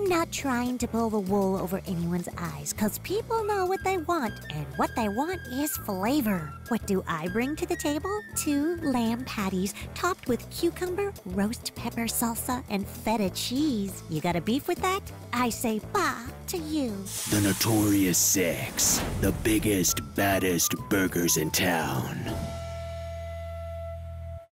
I'm not trying to pull the wool over anyone's eyes, because people know what they want, and what they want is flavor. What do I bring to the table? Two lamb patties topped with cucumber, roast pepper salsa, and feta cheese. You got a beef with that? I say bah to you. The Notorious Six, the biggest, baddest burgers in town.